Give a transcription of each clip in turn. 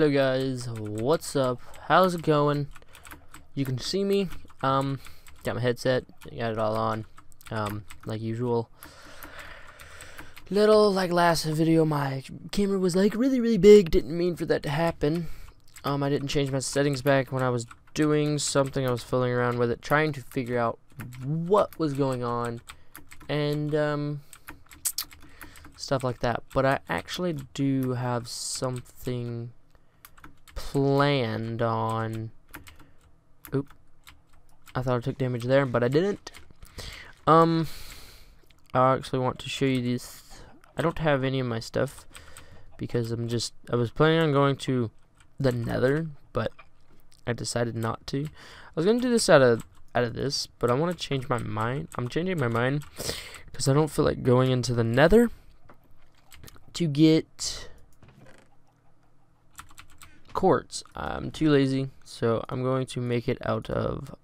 Hello guys, what's up? How's it going? You can see me. Um, got my headset, got it all on, um, like usual. Little like last video, my camera was like really really big. Didn't mean for that to happen. Um, I didn't change my settings back when I was doing something. I was fooling around with it, trying to figure out what was going on, and um, stuff like that. But I actually do have something planned on. Oop. I thought I took damage there, but I didn't. Um, I actually want to show you these. I don't have any of my stuff because I'm just. I was planning on going to the Nether, but I decided not to. I was gonna do this out of out of this, but I want to change my mind. I'm changing my mind because I don't feel like going into the Nether to get quartz. I'm too lazy, so I'm going to make it out of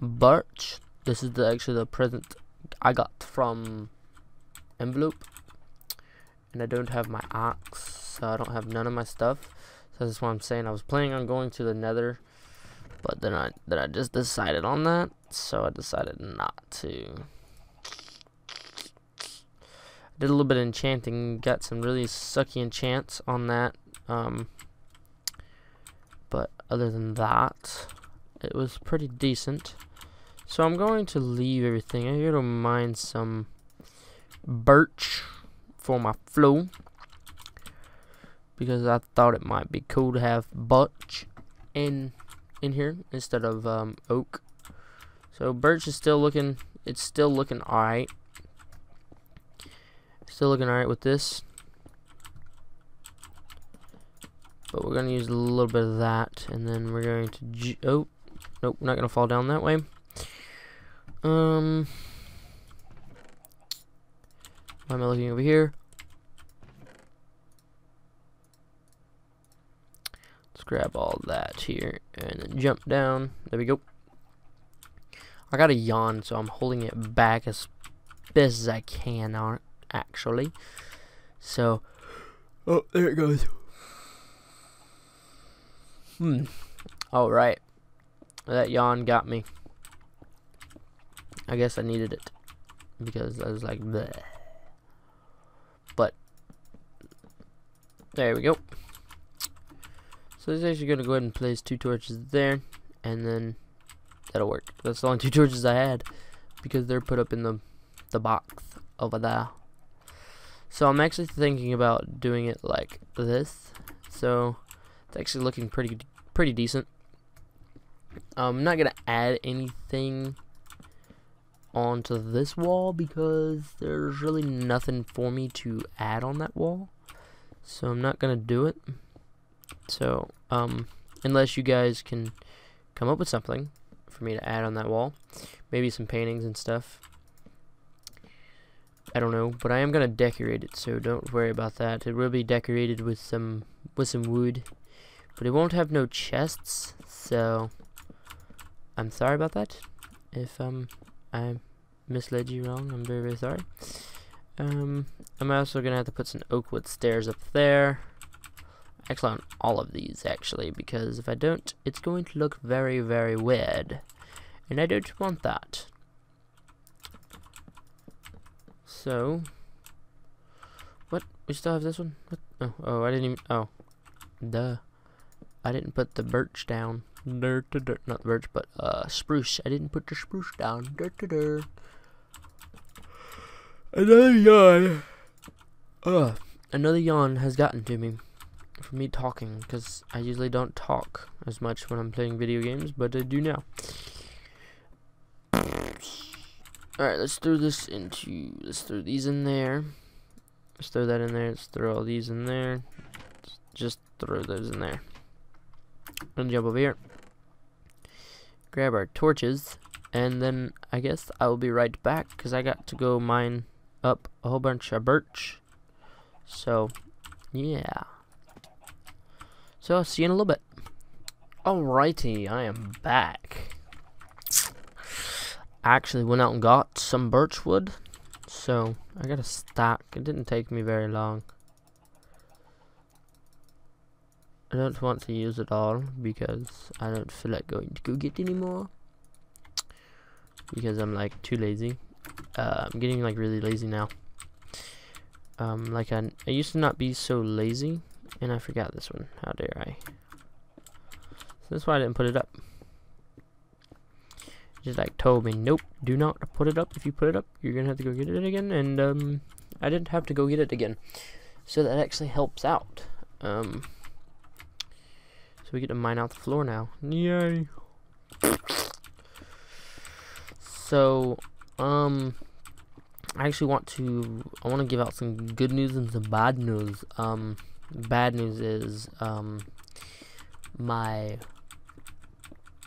birch. This is the actually the present I got from envelope, and I don't have my axe, so I don't have none of my stuff. So that's why I'm saying. I was planning on going to the Nether, but then I then I just decided on that, so I decided not to. Did a little bit of enchanting, got some really sucky enchants on that. Um, but other than that, it was pretty decent. So I'm going to leave everything. I'm going to mine some birch for my flow. Because I thought it might be cool to have birch in in here instead of um, oak. So birch is still looking, it's still looking alright. Still looking alright with this. But we're going to use a little bit of that. And then we're going to... Oh, nope, not going to fall down that way. Um... Why am I looking over here? Let's grab all that here. And then jump down. There we go. I got a yawn, so I'm holding it back as best as I can actually. So, oh, there it goes. Hmm. All right. That yawn got me. I guess I needed it because I was like, bleh. But there we go. So is actually gonna go ahead and place two torches there, and then that'll work. That's the only two torches I had because they're put up in the the box over there. So I'm actually thinking about doing it like this. So it's actually looking pretty pretty decent. I'm not gonna add anything onto this wall because there's really nothing for me to add on that wall. So I'm not gonna do it. So um, unless you guys can come up with something for me to add on that wall, maybe some paintings and stuff. I don't know, but I am gonna decorate it, so don't worry about that. It will be decorated with some with some wood, but it won't have no chests. So I'm sorry about that. If um I misled you wrong, I'm very very sorry. Um, I'm also gonna have to put some oak wood stairs up there. Actually, on all of these actually, because if I don't, it's going to look very very weird, and I don't want that. So, what? We still have this one? What? Oh, oh, I didn't even, oh, duh. I didn't put the birch down. Dirt to dirt, not the birch, but uh, spruce. I didn't put the spruce down. Dirt to dirt. Another yawn. Ugh. Another yawn has gotten to me from me talking, because I usually don't talk as much when I'm playing video games, but I do now. Alright, let's throw this into, let's throw these in there. Let's throw that in there, let's throw all these in there. Just throw those in there. And jump over here. Grab our torches. And then I guess I will be right back because I got to go mine up a whole bunch of birch. So, yeah. So, I'll see you in a little bit. Alrighty, I am back. I actually went out and got some birch wood. So, I got a stack. It didn't take me very long. I don't want to use it all because I don't feel like going to go get any more. Because I'm like too lazy. Uh, I'm getting like really lazy now. Um, like I, I used to not be so lazy, and I forgot this one. How dare I? So that's why I didn't put it up. Just like told me, nope, do not put it up. If you put it up, you're gonna have to go get it again, and um, I didn't have to go get it again. So that actually helps out. Um, so we get to mine out the floor now. Yay! So, um, I actually want to, I want to give out some good news and some bad news. Um, bad news is, um, my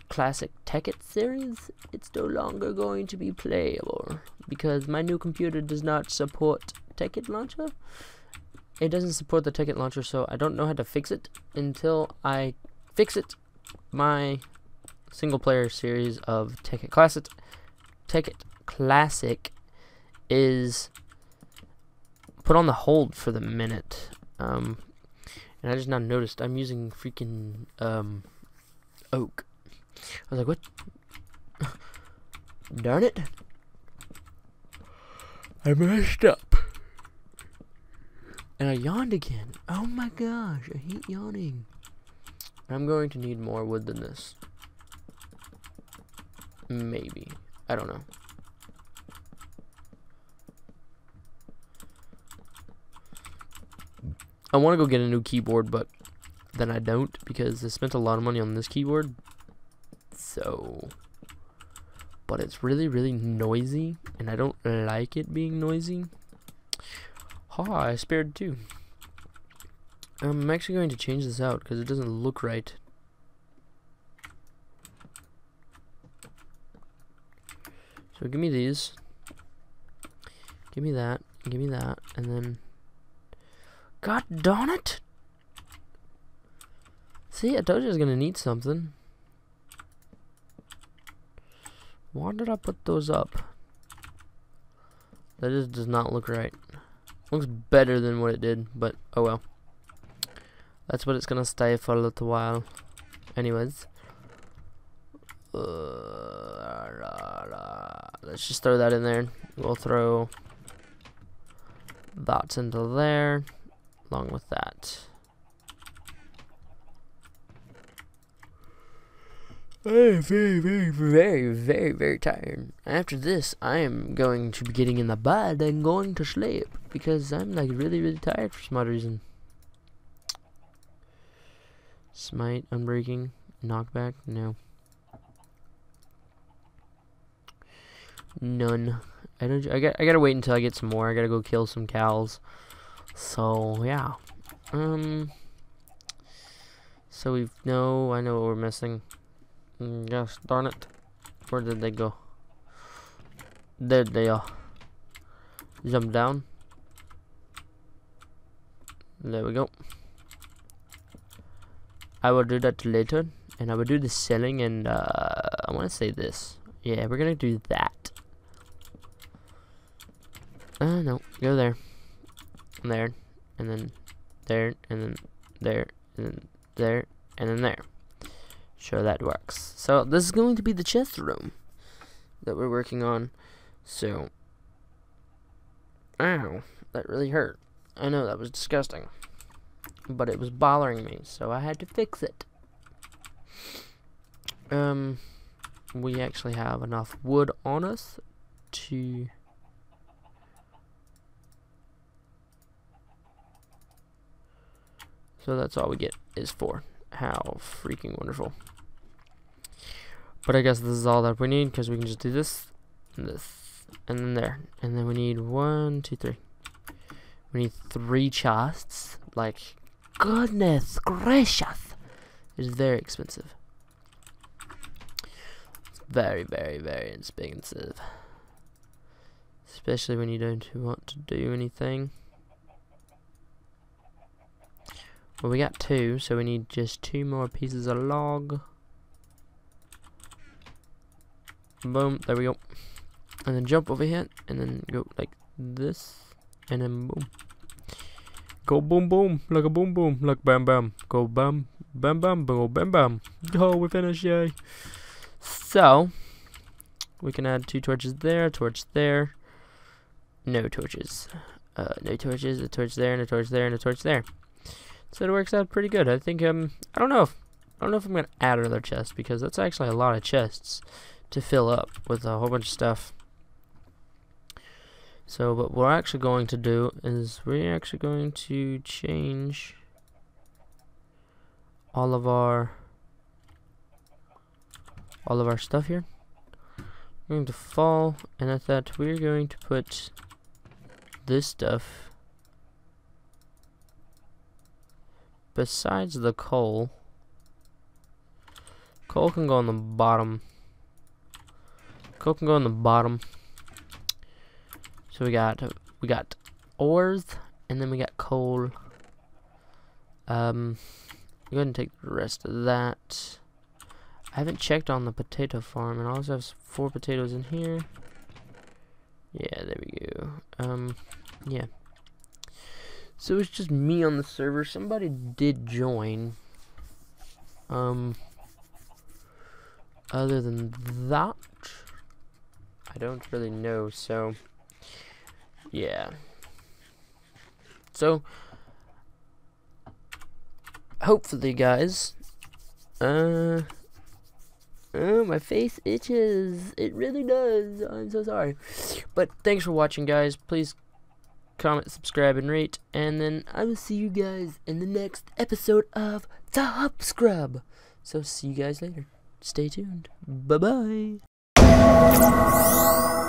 classic Tekkit series, it's no longer going to be playable because my new computer does not support Tekkit launcher. It doesn't support the Tekkit launcher, so I don't know how to fix it until I fix it. My single player series of Tekkit Classic Tekkit Classic is put on the hold for the minute. Um, and I just now noticed I'm using freaking um, oak. I was like, what? Darn it. I messed up. And I yawned again. Oh my gosh, I hate yawning. I'm going to need more wood than this. Maybe. I don't know. I want to go get a new keyboard, but then I don't because I spent a lot of money on this keyboard. So, but it's really, really noisy, and I don't like it being noisy. Ha, I spared two. I'm actually going to change this out because it doesn't look right. So give me these. Give me that. Give me that. And then... God darn it! See, I told you I was going to need something. Why did I put those up? That just does not look right. Looks better than what it did, but oh well. That's what it's to stay for a little while. Anyways. Uh, let's just throw that in there. We'll throw that into there, along with that. I am very, very, very, very, very tired. After this, I am going to be getting in the bed and going to sleep because I'm like really, really tired for some odd reason. Smite, unbreaking, knockback, no. None. I don't. I got. I gotta wait until I get some more. I gotta go kill some cows. So yeah. Um. So we know. I know what we're missing. Mm, gosh darn it. Where did they go? There they are. Jump down. There we go. I will do that later. And I will do the selling and uh, I want to say this. Yeah, we're to do that. Uh, no. Go there. There. And then there. And then there. And then there. And then there. Sure that works. So this is going to be the chest room that we're working on. So. Ow. That really hurt. I know that was disgusting. But it was bothering me, so I had to fix it. Um, we actually have enough wood on us to So that's all we get is four. How freaking wonderful. But I guess this is all that we need because we can just do this, and this, and then there. And then we need one, two, three. We need three chests. Like, goodness gracious. It's very expensive. It's very, very, very expensive. Especially when you don't want to do anything. Well, we got two, so we need just two more pieces of log. Boom, there we go. And then jump over here, and then go like this, and then boom. Go boom boom, like a boom boom, like bam bam. Go bam, bam bam, go bam bam. Oh, we finished, yay. So, we can add two torches there, torch there. No torches. Uh, no torches, a torch there, and a torch there, and a torch there. So it works out pretty good. I think, um, I don't know if, I don't know if I'm going to add another chest, because that's actually a lot of chests to fill up with a whole bunch of stuff. So, what we're actually going to do is we're actually going to change all of our all of our stuff here. We're going to fall, and at that we're going to put this stuff besides the coal. Coal can go on the bottom. Coal can go on the bottom. So we got we got ores and then we got coal. Um, go ahead and take the rest of that. I haven't checked on the potato farm, and I also have four potatoes in here. Yeah, there we go. Um, yeah. So it's just me on the server. Somebody did join. Um, other than that, I don't really know. So yeah. So, hopefully, guys, uh, oh, my face itches. It really does. I'm so sorry. But thanks for watching, guys. Please comment, subscribe, and rate. And then I will see you guys in the next episode of The Hub Scrub. So, see you guys later. Stay tuned. Bye bye.